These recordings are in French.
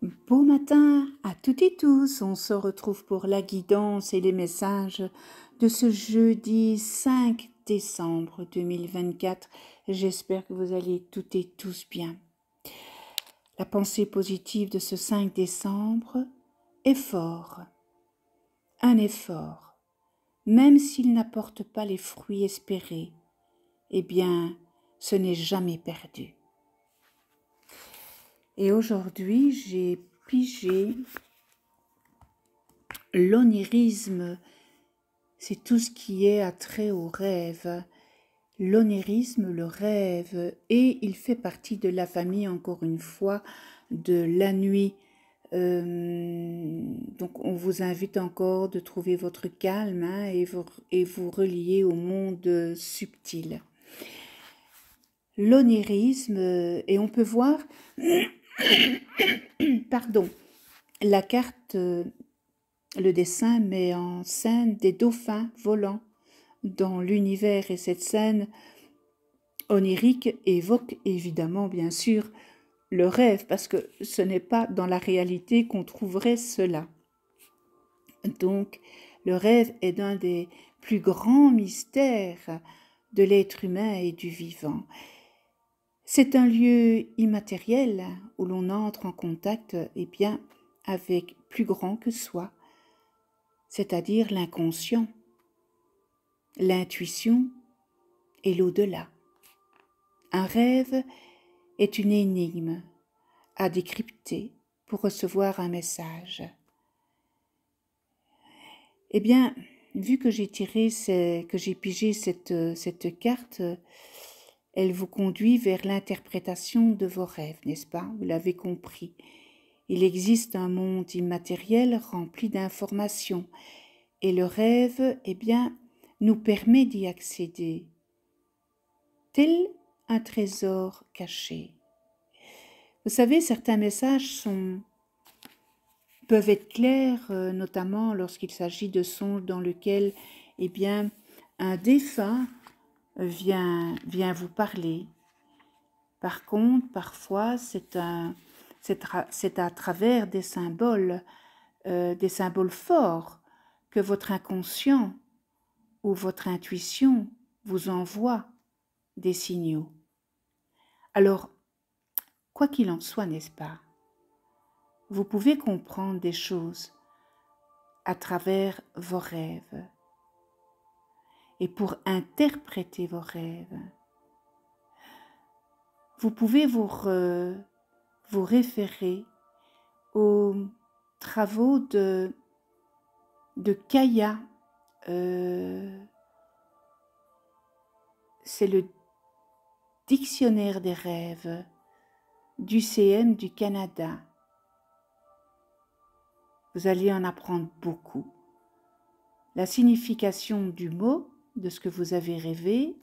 Beau matin à toutes et tous, on se retrouve pour la guidance et les messages de ce jeudi 5 décembre 2024. J'espère que vous allez toutes et tous bien. La pensée positive de ce 5 décembre, effort. Un effort, même s'il n'apporte pas les fruits espérés, eh bien, ce n'est jamais perdu. Et aujourd'hui, j'ai pigé l'onirisme. C'est tout ce qui est attrait au rêve. L'onirisme, le rêve, et il fait partie de la famille, encore une fois, de la nuit. Euh, donc on vous invite encore de trouver votre calme hein, et, vous, et vous relier au monde subtil. L'onirisme, et on peut voir Pardon. La carte, euh, le dessin met en scène des dauphins volants dans l'univers et cette scène onirique évoque évidemment bien sûr le rêve parce que ce n'est pas dans la réalité qu'on trouverait cela. Donc le rêve est un des plus grands mystères de l'être humain et du vivant. C'est un lieu immatériel où l'on entre en contact eh bien, avec plus grand que soi, c'est-à-dire l'inconscient, l'intuition et l'au-delà. Un rêve est une énigme à décrypter pour recevoir un message. Eh bien, vu que j'ai tiré, que j'ai pigé cette carte, elle vous conduit vers l'interprétation de vos rêves, n'est-ce pas? Vous l'avez compris. Il existe un monde immatériel rempli d'informations et le rêve, eh bien, nous permet d'y accéder, tel un trésor caché. Vous savez, certains messages sont peuvent être clairs, euh, notamment lorsqu'il s'agit de songes dans lesquels, eh bien, un défunt vient, vient vous parler. Par contre, parfois, c'est à travers des symboles, euh, des symboles forts, que votre inconscient ou votre intuition vous envoie des signaux. Alors, quoi qu'il en soit, n'est-ce pas, vous pouvez comprendre des choses à travers vos rêves et pour interpréter vos rêves. Vous pouvez vous, vous référer aux travaux de, de Kaya. Euh, c'est le dictionnaire des rêves du CM du Canada. Vous allez en apprendre beaucoup. La signification du mot de ce que vous avez rêvé,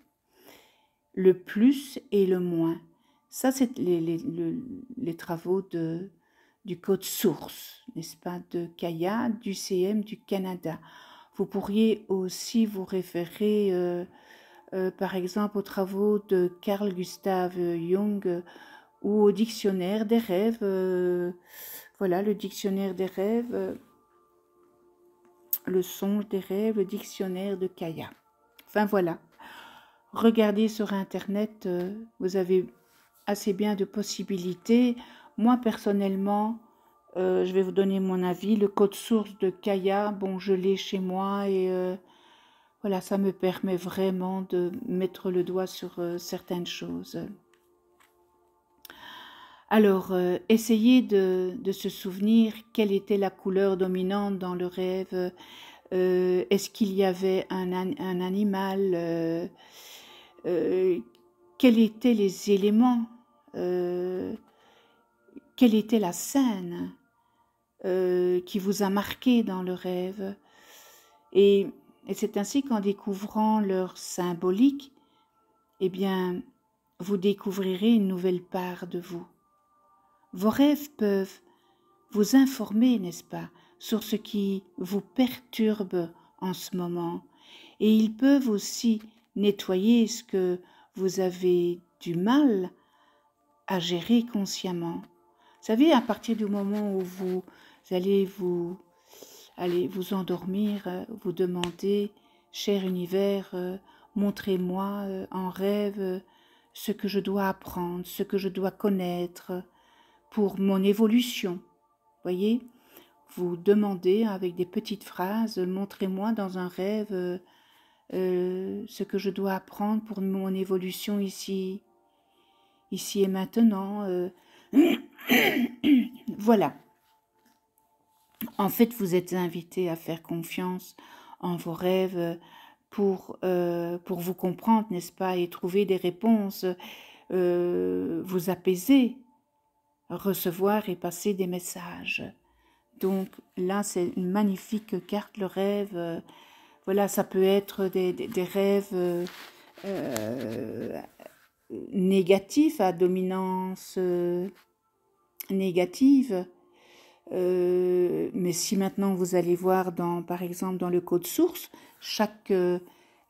le plus et le moins. Ça, c'est les, les, travaux de, du code source, n'est-ce pas, de Kaya, du CM du Canada. Vous pourriez aussi vous référer, euh, euh, par exemple, aux travaux de Carl Gustav Jung ou au dictionnaire des rêves. Euh, voilà, le dictionnaire des rêves, le songe des rêves, le dictionnaire de Kaya. Enfin voilà, regardez sur Internet, euh, vous avez assez bien de possibilités. Moi personnellement, euh, je vais vous donner mon avis. Le code source de Kaya, bon, je l'ai chez moi et euh, voilà, ça me permet vraiment de mettre le doigt sur certaines choses. Alors, essayez de, se souvenir quelle était la couleur dominante dans le rêve, euh, est-ce qu'il y avait un, animal euh, euh, Quels étaient les éléments Quelle était la scène qui vous a marqué dans le rêve? Et, c'est ainsi qu'en découvrant leur symbolique, eh bien, vous découvrirez une nouvelle part de vous. Vos rêves peuvent vous informer, n'est-ce pas, sur ce qui vous perturbe en ce moment. Et ils peuvent aussi nettoyer ce que vous avez du mal à gérer consciemment. savez, à partir du moment où vous allez vous, allez vous endormir, euh, vous demander, cher univers, euh, montrez-moi euh, en rêve ce que je dois apprendre, ce que je dois connaître pour mon évolution. Voyez, vous demandez avec des petites phrases, montrez-moi dans un rêve ce que je dois apprendre pour mon évolution ici, ici et maintenant. voilà. En fait, vous êtes invité à faire confiance en vos rêves pour, euh, pour vous comprendre, n'est-ce pas, et trouver des réponses, euh, vous apaiser, recevoir et passer des messages. Donc là, c'est une magnifique carte, le rêve. voilà, ça peut être des, des, rêves euh, négatifs à dominance négative. Euh, mais si maintenant vous allez voir, dans, par exemple, dans le code source, chaque, euh,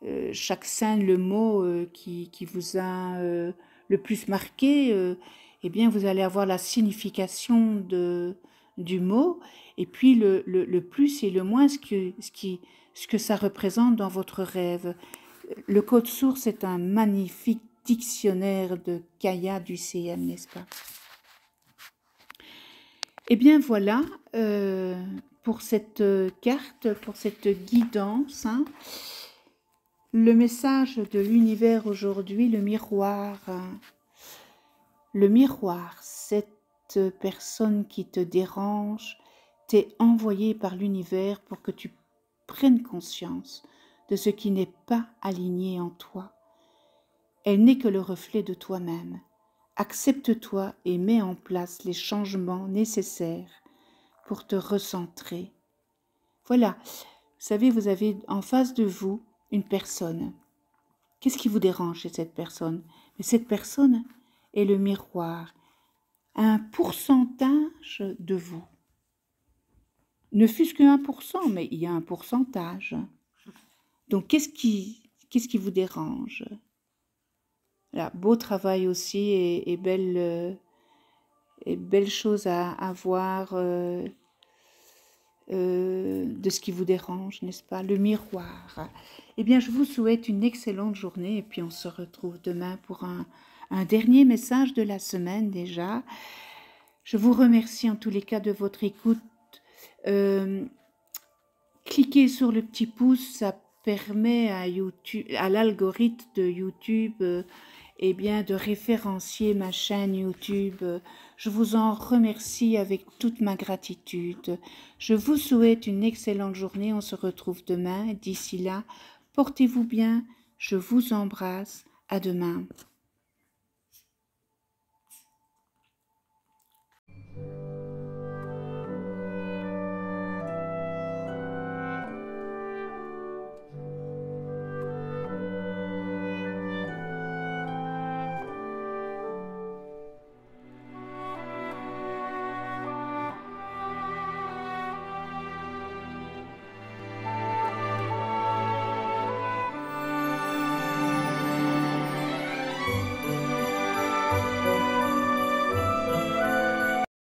euh, chaque scène, le mot qui, qui, vous a le plus marqué, eh bien, vous allez avoir la signification de, du mot, et puis le, le, plus et le moins, ce que, ce, qui, ce que ça représente dans votre rêve. Le code source est un magnifique dictionnaire de Kaya du CM, n'est-ce pas? Eh bien voilà euh, pour cette euh, carte, pour cette guidance. Hein. le message de l'univers aujourd'hui, le miroir. Le miroir, cette personne qui te dérange, t'est envoyée par l'univers pour que tu prennes conscience de ce qui n'est pas aligné en toi. Elle n'est que le reflet de toi-même. Accepte-toi et mets en place les changements nécessaires pour te recentrer. Voilà, vous savez, vous avez en face de vous une personne. Qu'est-ce qui vous dérange chez cette personne? Mais cette personne est le miroir, un pourcentage de vous. Ne fût-ce que 1%, mais il y a un pourcentage. Donc qu'est-ce qui, qu'est-ce qui vous dérange? Beau travail aussi et, belle, euh, et belle chose à, avoir euh, euh, de ce qui vous dérange, n'est-ce pas? Le miroir. Eh bien, je vous souhaite une excellente journée et puis on se retrouve demain pour un, un dernier message de la semaine déjà. Je vous remercie en tous les cas de votre écoute. cliquez sur le petit pouce, ça permet à l'algorithme de YouTube eh bien, de référencier ma chaîne YouTube. Je vous en remercie avec toute ma gratitude. Je vous souhaite une excellente journée. On se retrouve demain. D'ici là, portez-vous bien. Je vous embrasse. À demain.